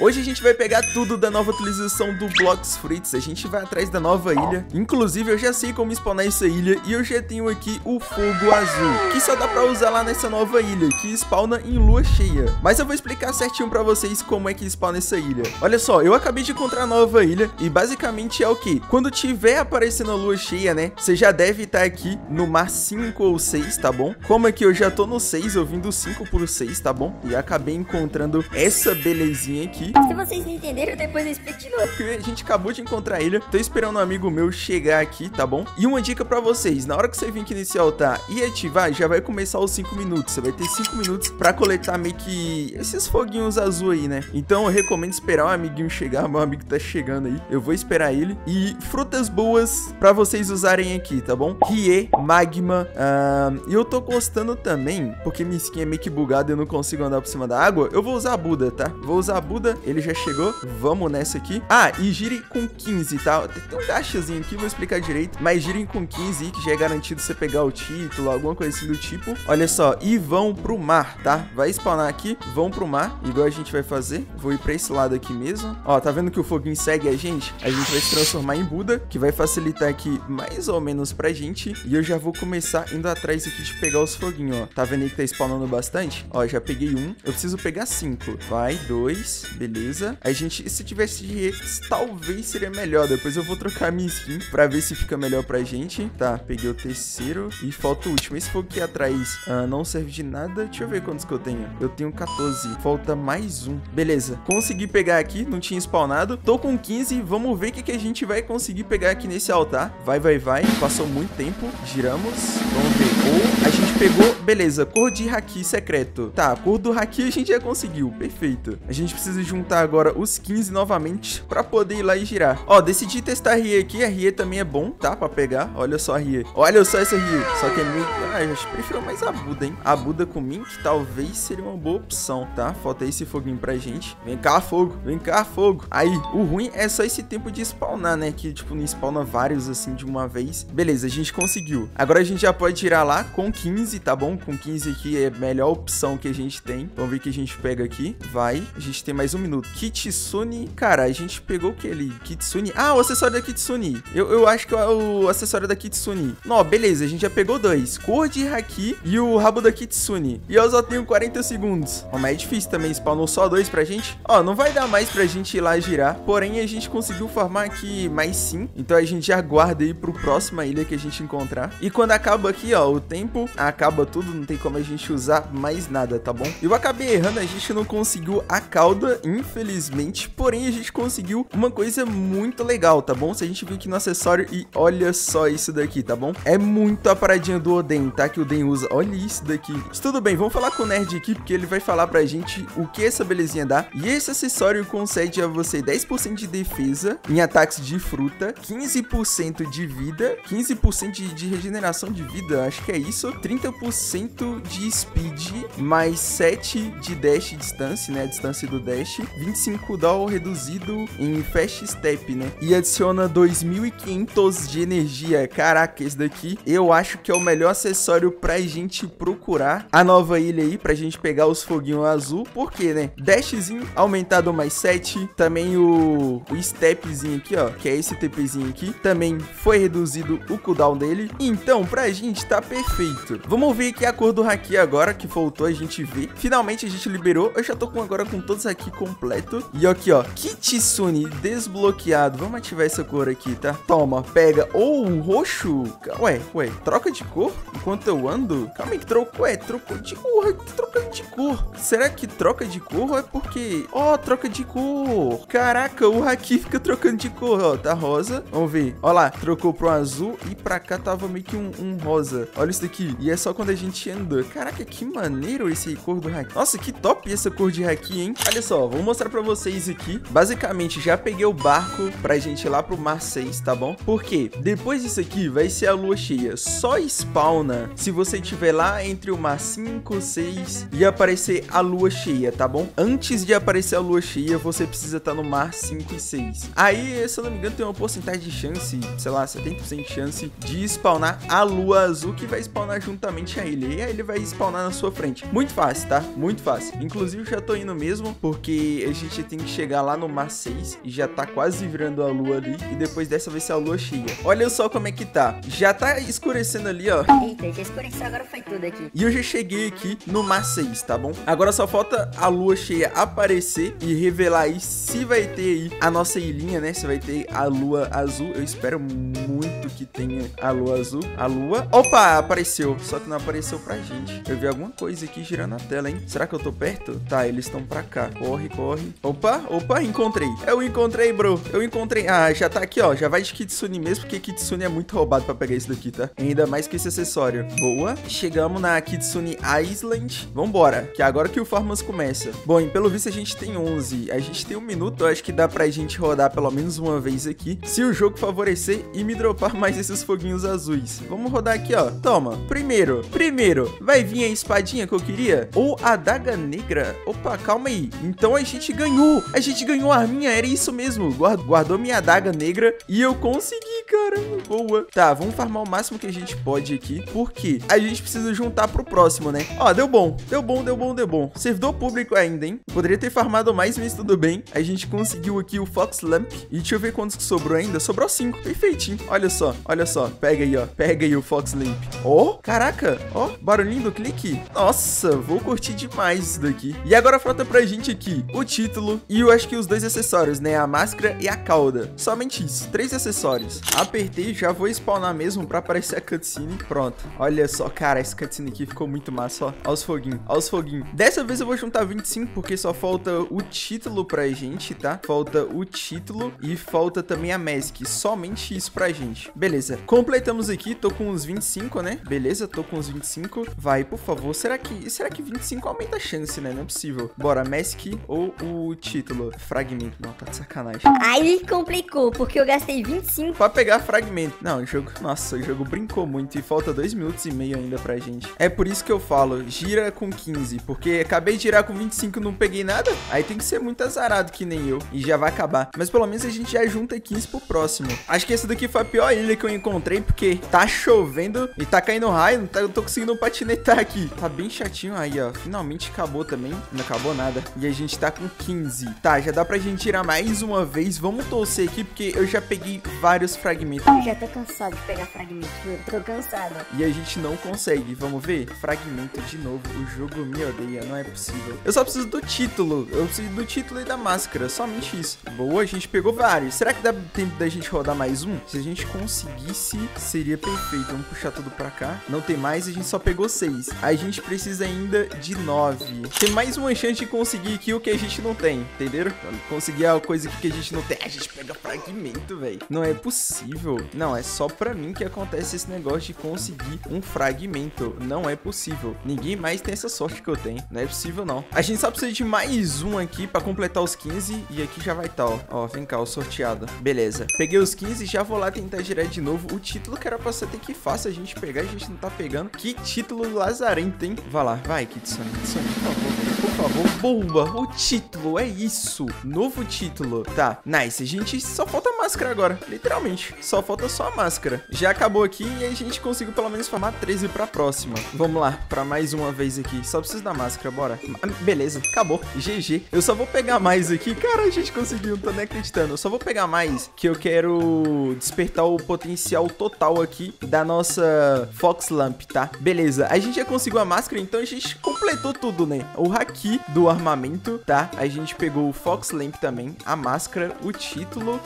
Hoje a gente vai pegar tudo da nova atualização do Blocks Fritz, a gente vai atrás da nova ilha. Inclusive, eu já sei como spawnar essa ilha e eu já tenho aqui o fogo azul, que só dá pra usar lá nessa nova ilha, que spawna em lua cheia. Mas eu vou explicar certinho pra vocês como é que spawna essa ilha. Olha só, eu acabei de encontrar a nova ilha e basicamente é o que? Quando tiver aparecendo a lua cheia, né, você já deve estar aqui no mar 5 ou 6, tá bom? Como aqui eu já tô no 6, eu vim do 5 por 6, tá bom? E acabei encontrando essa belezinha aqui. Se vocês não entenderam, depois eu explico de novo. A gente acabou de encontrar ele. Tô esperando um amigo meu chegar aqui, tá bom? E uma dica pra vocês: na hora que você vir aqui nesse altar e ativar, já vai começar os 5 minutos. Você vai ter 5 minutos pra coletar meio que esses foguinhos azul aí, né? Então eu recomendo esperar o um amiguinho chegar. Meu amigo tá chegando aí. Eu vou esperar ele. E frutas boas pra vocês usarem aqui, tá bom? Rie, magma. E eu tô gostando também, porque minha skin é meio que bugada e eu não consigo andar por cima da água. Eu vou usar a Buda, tá? Vou usar a Buda. Ele já chegou. Vamos nessa aqui. Ah, e girem com 15, tá? Tem um gachazinho aqui, vou explicar direito. Mas girem com 15 que já é garantido você pegar o título, alguma coisa assim do tipo. Olha só, e vão pro mar, tá? Vai spawnar aqui, vão pro mar, igual a gente vai fazer. Vou ir pra esse lado aqui mesmo. Ó, tá vendo que o foguinho segue a gente? A gente vai se transformar em Buda, que vai facilitar aqui mais ou menos pra gente. E eu já vou começar indo atrás aqui de pegar os foguinhos, ó. Tá vendo aí que tá spawnando bastante? Ó, já peguei um. Eu preciso pegar cinco. Vai, dois, beleza. A gente, se tivesse Rex, talvez seria melhor. Depois eu vou trocar minha skin pra ver se fica melhor pra gente. Tá, peguei o terceiro e falta o último. Esse fogo aqui atrás uh, não serve de nada. Deixa eu ver quantos que eu tenho. Eu tenho 14. Falta mais um. Beleza, consegui pegar aqui, não tinha spawnado. Tô com 15, vamos ver o que, que a gente vai conseguir pegar aqui nesse altar. Vai, vai, vai. Passou muito tempo. Giramos. Vamos ver. Pegou, beleza, cor de haki secreto. Tá, cor do haki a gente já conseguiu. Perfeito. A gente precisa juntar agora os 15 novamente pra poder ir lá e girar. Ó, decidi testar a Rie aqui. A Rie também é bom, tá? Pra pegar. Olha só a Rie. Olha só essa Rie. Só que é meio... Ah, eu prefiro mais a Buda, hein? A Buda com Mink talvez seria uma boa opção, tá? Falta esse foguinho pra gente. Vem cá, fogo. Vem cá, fogo. Aí, o ruim é só esse tempo de spawnar, né? Que, tipo, não spawna vários, assim, de uma vez. Beleza, a gente conseguiu. Agora a gente já pode tirar lá com 15, tá bom? Com 15 aqui é a melhor opção que a gente tem. Vamos ver o que a gente pega aqui. Vai. A gente tem mais um minuto. Kitsune. Cara, a gente pegou o que ali? Kitsune. Ah, o acessório da Kitsune. Eu, eu acho que é o acessório da Kitsune. Não, beleza. A gente já pegou dois. Cor de Haki e o rabo da Kitsune. E eu só tenho 40 segundos. Ó, mas é difícil também. Spawnou só dois pra gente. Ó, não vai dar mais pra gente ir lá girar. Porém, a gente conseguiu farmar aqui mais sim. Então a gente aguarda aí pro próxima ilha que a gente encontrar. E quando acaba aqui, ó, o tempo acaba tudo. Não tem como a gente usar mais nada, tá bom? Eu acabei errando. A gente não conseguiu a cauda, infelizmente. Porém, a gente conseguiu uma coisa muito legal, tá bom? Se a gente vir aqui no acessório e olha só isso daqui, tá bom? É muito a paradinha do Oden, tá? Que o Oden usa. Olha isso daqui. Mas tudo bem, vamos falar com o Nerd aqui, porque ele vai falar pra gente o que essa belezinha dá. E esse acessório concede a você 10% de defesa em ataques de fruta, 15% de vida, 15% de, de regeneração de vida, acho que é isso, 30% de speed, mais 7 de dash distância, né? A distância do dash, 25 doll reduzido em fast step, né? E adiciona 2500 de energia. Caraca, esse daqui eu acho que é o melhor acessório pra gente procurar a nova ilha aí, pra gente pegar os foguinhos azul. Por quê, né? Dashzinho aumentado mais 7. Também o, o stepzinho aqui, ó, que é esse TPzinho aqui. Também foi reduzido o cooldown dele. Então, pra gente tá perfeito. Vamos ver aqui a cor do haki agora, que faltou a gente ver. Finalmente a gente liberou. Eu já tô com agora com todos aqui completo. E aqui, ó, Kitsune desbloqueado. Vamos ativar essa cor aqui, tá? Toma, pega. Ou oh, roxo. Ué, ué, troca de cor enquanto eu ando? Calma aí que trocou. Ué, trocou de cor. Trocando de cor. Será que troca de cor ou é porque... Ó, oh, troca de cor. Caraca, o haki fica trocando de cor, ó. Tá rosa. Vamos ver. Ó lá, trocou pro azul e pra cá tava meio que um, um rosa. Olha isso daqui. E é só quando a gente anda. Caraca, que maneiro esse cor do haki. Nossa, que top essa cor de haki, hein? Olha só, vou mostrar pra vocês aqui. Basicamente, já peguei o barco pra gente ir lá pro mar 6, tá bom? Porque depois disso aqui vai ser a lua cheia. Só spawna se você estiver lá entre o mar 5, 6 e aparecer a lua cheia, tá bom? Antes de aparecer a lua cheia, você precisa estar no mar 5 e 6. Aí, se eu não me engano, tem uma porcentagem de chance, sei lá, 70% de chance de spawnar a lua azul que vai spawnar juntamente a ele. E aí ele vai spawnar na sua frente. Muito fácil, tá? Muito fácil. Inclusive, já tô indo mesmo, porque a gente tem que chegar lá no mar 6 e já tá quase virando a lua ali. E depois dessa vai ser a lua cheia. Olha só como é que tá. Já tá escurecendo ali, ó. Eita, já escureceu, agora foi tudo aqui. E eu já cheguei aqui no mar 6, tá bom? Agora só falta a lua cheia aparecer e revelar aí se vai ter aí a nossa ilhinha, né? Se vai ter a lua azul. Eu espero muito que tenha a lua azul. A lua... Opa, apareceu. Só não apareceu pra gente. Eu vi alguma coisa aqui girando na tela, hein? Será que eu tô perto? Tá, eles estão pra cá. Corre, corre. Opa, opa, encontrei. Eu encontrei, bro. Eu encontrei. Ah, já tá aqui, ó. Já vai de Kitsune mesmo, porque Kitsune é muito roubado pra pegar isso daqui, tá? Ainda mais que esse acessório. Boa. Chegamos na Kitsune Island. Vambora, que é agora que o Farmers começa. Bom, e pelo visto a gente tem 11. A gente tem um minuto, eu acho que dá pra gente rodar pelo menos uma vez aqui. Se o jogo favorecer e me dropar mais esses foguinhos azuis. Vamos rodar aqui, ó. Toma. Primeiro, primeiro, vai vir a espadinha que eu queria? Ou a daga negra? Opa, calma aí. Então a gente ganhou. A gente ganhou a arminha, era isso mesmo. Guardou minha daga negra e eu consegui, caramba. Boa. Tá, vamos farmar o máximo que a gente pode aqui. Porque a gente precisa juntar pro próximo, né? Ó, deu bom. Deu bom, deu bom, deu bom. Servidor público ainda, hein? Poderia ter farmado mais, mas tudo bem. A gente conseguiu aqui o Fox Lamp. E deixa eu ver quantos que sobrou ainda. Sobrou cinco. Perfeitinho. Olha só, olha só. Pega aí, ó. Pega aí o Fox Lamp. Ó, oh, caraca. Ó, oh, barulhinho do clique. Nossa, vou curtir demais isso daqui. E agora falta pra gente aqui o título e eu acho que os dois acessórios, né? A máscara e a cauda. Somente isso. Três acessórios. Apertei, já vou spawnar mesmo pra aparecer a cutscene. Pronto. Olha só, cara, essa cutscene aqui ficou muito massa, ó. Olha os foguinhos, olha os foguinhos. Dessa vez eu vou juntar 25 porque só falta o título pra gente, tá? Falta o título e falta também a mask. Somente isso pra gente. Beleza. Completamos aqui, tô com uns 25, né? Beleza, tô com uns 25. Vai, por favor. Será que, será que 25 aumenta a chance, né? Não é possível. Bora, mask ou o título? Fragmento. Não, tá de sacanagem. Aí complicou, porque eu gastei 25. Pra pegar fragmento. Não, o jogo... Nossa, o jogo brincou muito e falta 2 minutos e meio ainda pra gente. É por isso que eu falo, gira com 15, porque acabei de girar com 25 e não peguei nada. Aí tem que ser muito azarado que nem eu e já vai acabar. Mas pelo menos a gente já junta 15 pro próximo. Acho que essa daqui foi a pior ilha que eu encontrei, porque tá chovendo e tá caindo raio, não tá, eu tô conseguindo patinetar aqui. Tá bem chatinho aí, ó. Finalmente acabou também. Não acabou nada. E a gente tá com 15. Tá, já dá pra gente tirar mais uma vez. Vamos torcer aqui, porque eu já peguei vários fragmentos. Eu já tô cansado de pegar fragmentos, Tô cansado. E a gente não consegue. Vamos ver? Fragmento de novo. O jogo me odeia, não é possível. Eu só preciso do título. Eu preciso do título e da máscara. Somente isso. Boa, a gente pegou vários. Será que dá tempo da gente rodar mais um? Se a gente conseguisse, seria perfeito. Vamos puxar tudo pra cá. Não tem mais, a gente só pegou seis. A gente precisa ainda de nove. Tem mais uma chance de conseguir aqui o que a gente não tem, entenderam? Conseguir a coisa que a gente não tem. A gente pega fragmento, velho. Não é possível. Não, é só pra mim que acontece esse negócio de conseguir um fragmento. Não é possível. Ninguém mais tem essa sorte que eu tenho. Não é possível, não. A gente só precisa de mais um aqui pra completar os 15. E aqui já vai estar, tá, ó. Ó, vem cá, o sorteado. Beleza. Peguei os 15 e já vou lá tentar girar de novo. O título que era pra ser até que fácil a gente pegar, a gente não tá pegando. Que título lazarento, hein? Vai lá, vai, Kitsune. Kitsune, por favor. Por favor, boa. O título, é isso. Novo título. Tá, nice. A gente só falta a máscara agora. Literalmente. Só falta só a máscara. Já acabou aqui e a gente conseguiu pelo menos formar 13 pra próxima. Vamos lá, pra mais uma vez aqui. Só preciso da máscara, bora. Beleza, acabou. GG. Eu só vou pegar mais aqui. Cara, a gente conseguiu, não tô nem acreditando. Eu só vou pegar mais que eu quero despertar o potencial total aqui da nossa Fox Lamp, tá? Beleza. A gente já conseguiu a máscara, então a gente completou tudo, né? O haki do armamento, tá? A gente pegou o Fox Lamp também, a máscara, o título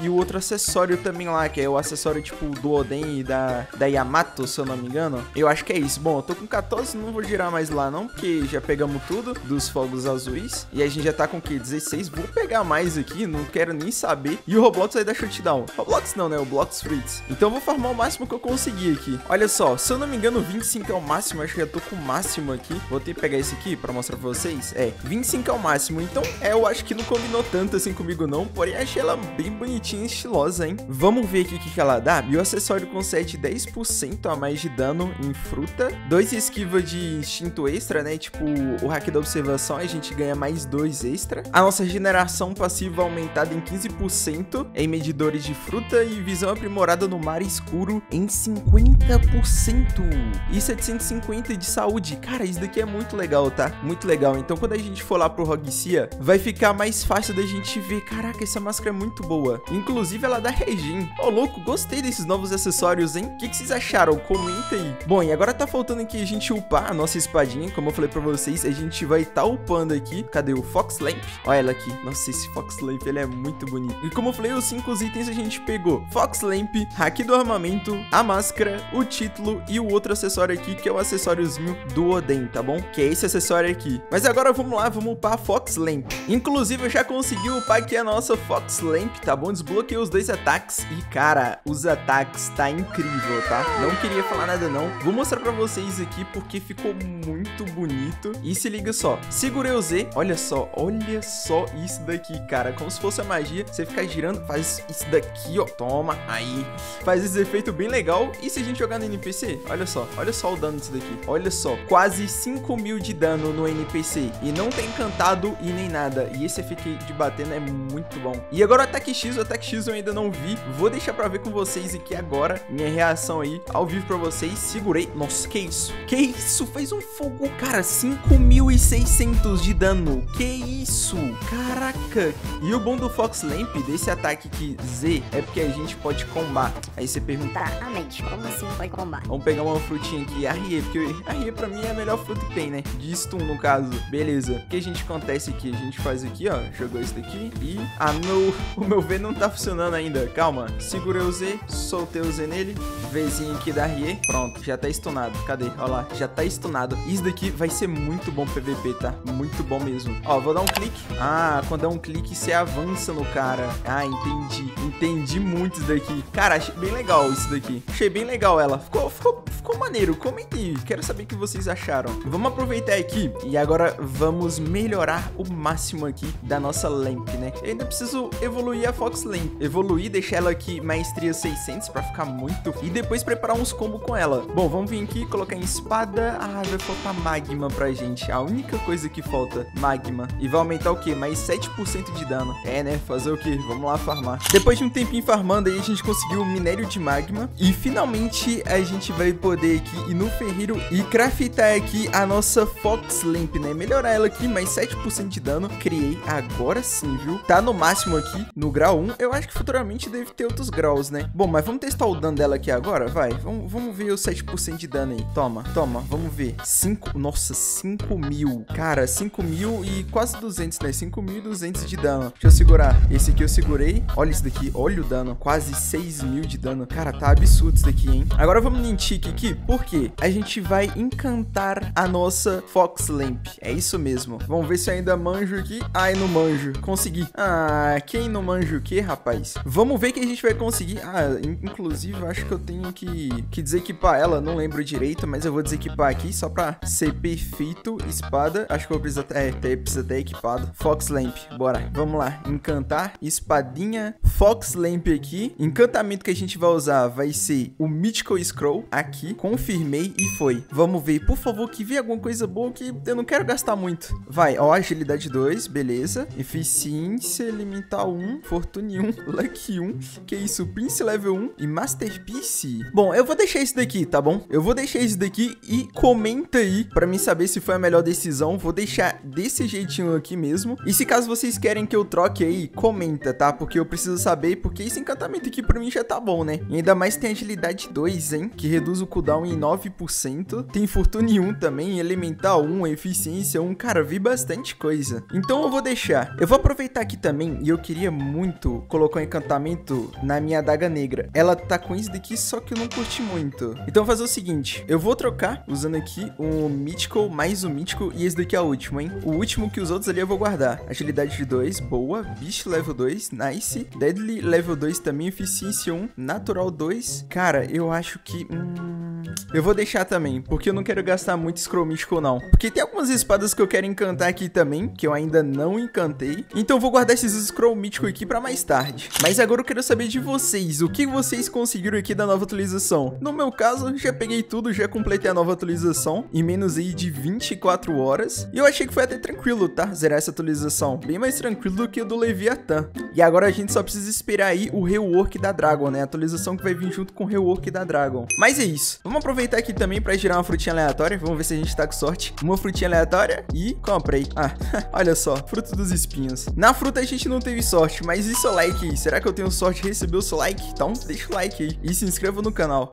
e, e o outro acessório também lá, que é o acessório tipo do Oden e da, da Yamato, se eu não me engano. Eu acho que é isso. Bom, eu tô com 14, não vou girar mais lá não, porque já pegamos tudo dos fogos azuis. E a gente já tá com o que? 16. Vou pegar mais aqui, não quero nem saber. E o Roblox vai dar shutdown. Roblox não, né? O Blox Fruits. Então eu vou farmar o máximo que eu conseguir aqui. Olha só, se eu não me engano, 25 é o máximo. Acho que já tô com o máximo aqui. Vou ter que pegar esse aqui pra mostrar pra vocês? É, 25 é o máximo. Então, é, eu acho que não combinou tanto assim comigo não, porém achei ela bem bonitinha e estilosa, hein? Vamos ver aqui o que, que ela dá. E o acessório concede 10% a mais de dano em fruta, 2 esquiva de instinto extra, né? Tipo, o hack da observação, a gente ganha mais 2 extra. A nossa regeneração passiva aumentada em 15% em medidores de fruta e visão aprimorada no mar escuro em 50%. E 750 de saúde. Cara, isso daqui é muito legal, tá? Muito legal. Então, quando a gente for lá pro Rogia, vai ficar mais fácil da gente ver. Caraca, essa máscara é muito boa. Inclusive, ela dá regin. Ô, oh, louco, gostei desses novos acessórios, hein? O que, que vocês acharam? Comenta aí. Bom, e agora tá faltando aqui a gente upar a nossa espadinha. Como eu falei pra vocês, a gente vai tá upando aqui. Cadê o Fox Lamp? Olha ela aqui. Nossa, esse Fox Lamp, ele é muito bonito. E como eu falei, os cinco itens a gente pegou. Fox Lamp, hack do armamento, a máscara, o título e o outro acessório aqui, que é o acessóriozinho do Oden, tá bom? Que é esse acessório aqui. Mas agora vamos lá, vamos upar a Fox Lamp. Inclusive, eu já consegui upar aqui a nossa Fox Lamp, tá bom? Desbloqueei os dois ataques e, cara, os ataques tá incrível, tá? Não queria falar nada não. Vou mostrar pra vocês aqui porque ficou muito bonito. E se liga só, segurei o Z, olha só, olha só isso daqui, cara. Como se fosse a magia, você ficar girando, faz isso daqui, ó, toma, aí. Faz esse efeito bem legal. E se a gente jogar no NPC? Olha só, olha só o dano disso daqui. Olha só, quase 5 mil de dano no NPC. E não tem encantado e nem nada. E esse efeito de batendo é muito bom. E agora o ataque X, o ataque X eu ainda não vi. Vou deixar pra ver com vocês aqui agora. Minha reação aí, ao vivo pra vocês. Segurei. Nossa, que isso? Que isso? Fez um fogo. Cara, 5.600 de dano. Que isso? Caraca. E o bom do Fox Lamp, desse ataque aqui, Z, é porque a gente pode combar. Aí você pergunta... Tá, realmente, como assim pode combar? Vamos pegar uma frutinha aqui, a Rie, porque a Rie pra mim é a melhor fruta que tem, né? De stun, no caso. Beleza. O que a gente acontece aqui? A gente faz aqui, ó. Jogou isso daqui e... Ah, meu... O meu V não tá funcionando ainda. Calma. Segurei o Z, soltei o Z nele. Vzinho aqui da Rie. Pronto, já tá stunado. Cadê? Olha lá, já tá stunado. Isso daqui vai ser muito bom PVP, tá? Muito bom mesmo. Ó, vou dar um clique. Ah, quando é um clique, você avança no cara. Ah, entendi. Entendi muito isso daqui. Cara, achei bem legal isso daqui. Achei bem legal ela. Ficou, ficou, ficou maneiro. Comenta aí. Quero saber o que vocês acharam. Vamos aproveitar aqui e agora vamos melhorar o máximo aqui da nossa lamp, né? Eu ainda preciso evoluir a Fox Lamp. Evoluir, deixar ela aqui maestria 600 pra ficar muito... E depois preparar uns combos com ela. Bom, vamos vir aqui, colocar em espada. Ah, vai faltar magma pra gente. A única coisa que falta, magma. E vai aumentar o quê? Mais 7% de dano. É, né? Fazer o quê? Vamos lá farmar. Depois de um tempinho farmando aí, a gente conseguiu o minério de magma. E finalmente a gente vai poder aqui ir no ferreiro e craftar aqui a nossa Fox Lamp, né? Melhorar ela aqui, mais 7% de dano. Criei agora sim, viu? Tá no máximo aqui, no grau 1. Eu acho que futuramente deve ter outros graus, né? Bom, mas vamos testar o dano dela aqui agora, vai. Vamos, vamos ver o 7% de dano aí. Toma, toma, vamos ver. 5, nossa, 5 mil. Cara, 5 mil e quase 200, né? 5.200 de dano. Deixa eu segurar. Esse aqui eu segurei. Olha isso daqui, olha o dano. Quase 6 mil de dano. Cara, tá absurdo isso daqui, hein? Agora vamos no Intique aqui. Por quê? A gente vai encantar a nossa Fox Lamp. É isso mesmo. Vamos ver se ainda manjo aqui. Ai, não manjo. Consegui. Ah, quem não manja o quê, rapaz? Vamos ver que a gente vai conseguir. Ah, inclusive, acho que eu tenho que, que desequipar ela. Não lembro direito, mas eu vou desequipar aqui só pra ser perfeito. Espada. Acho que eu vou precisar... É, precisa ter equipado. Fox Lamp. Bora. Vamos lá. Encantar. Espadinha. Fox Lamp aqui. Encantamento que a gente vai usar vai ser o Mythical Scroll aqui. Confirmei e foi. Vamos ver. Por favor, que venha alguma coisa boa que eu não quero gastar muito. Vai. Ó, agilidade 2. Beleza. Eficiência limitar 1. Fortune 1. Lucky 1. Que isso? Prince level 1 e Masterpiece. Bom, eu vou deixar isso daqui, tá bom? Eu vou deixar isso daqui e comenta aí pra mim saber se foi a melhor decisão. Vou deixar desse jeitinho aqui mesmo. E se caso vocês querem que eu troque aí, comenta, tá? Porque eu preciso saber, porque esse encantamento aqui pra mim já tá bom, né? E ainda mais tem agilidade 2, hein? Que reduz o em 9%. Tem fortune 1 também, elemental 1, eficiência 1. Cara, vi bastante coisa. Então eu vou deixar. Eu vou aproveitar aqui também, e eu queria muito colocar um encantamento na minha adaga negra. Ela tá com isso daqui, só que eu não curti muito. Então vou fazer o seguinte, eu vou trocar usando aqui o Mythical mais o Mítico e esse daqui é o último, hein? O último que os outros ali eu vou guardar. Agilidade de 2, boa. Beast level 2, nice. Deadly level 2 também, eficiência 1. Natural 2. Cara, eu acho que... Hum... Eu vou deixar também, porque eu não quero gastar muito scroll mítico não. Porque tem algumas espadas que eu quero encantar aqui também, que eu ainda não encantei. Então eu vou guardar esses scroll mítico aqui pra mais tarde. Mas agora eu quero saber de vocês, o que vocês conseguiram aqui da nova atualização? No meu caso, já peguei tudo, já completei a nova atualização em menos aí de 24 horas. E eu achei que foi até tranquilo, tá? Zerar essa atualização. Bem mais tranquilo do que o do Leviathan. E agora a gente só precisa esperar aí o rework da Dragon, né? A atualização que vai vir junto com o rework da Dragon. Mas é isso. Vamos aproveitar aqui também pra girar uma frutinha aleatória. Vamos ver se a gente tá com sorte. Uma frutinha aleatória e comprei. Ah, olha só, fruto dos espinhos. Na fruta a gente não teve sorte, mas e seu like aí? Será que eu tenho sorte de receber o seu like? Então deixa o like aí e se inscreva no canal.